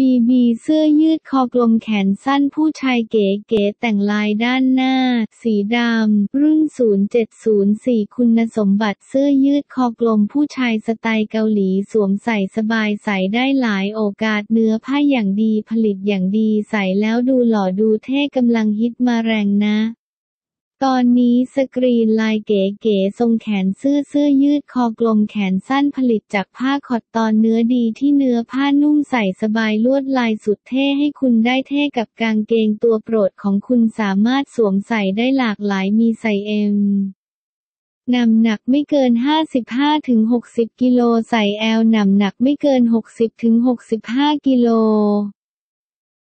BB เสื้อยืดคอกลมแขนสั้นผู้ชายเก๋ๆแต่งลายด้านหน้า สีดำ รุ่น 0704 คุณสมบัติเสื้อยืดคอกลมผู้ชายสไตล์เกาหลีสวมใส่สบายใส่ได้หลายโอกาสเนื้อผ้าอย่างดีผลิตอย่างดีใส่แล้วดูหล่อดูเท่กำลังฮิตมาแรงนะ ตอนนี้สกรีนลายเก๋ๆทรงแขนเสื้อเสื้อยืดคอกลมแขนสั้นผลิตจากผ้าคอตตอนเนื้อดีที่เนื้อผ้านุ่มใส่สบายลวดลายสุดเท่ให้คุณได้เท่กับกางเกงตัวโปรดของคุณสามารถสวมใส่ได้หลากหลายมีไซส์ Mนำหนักไม่เกิน 55-60 กิโลใส่แอลนำหนักไม่เกิน 60-65 กิโล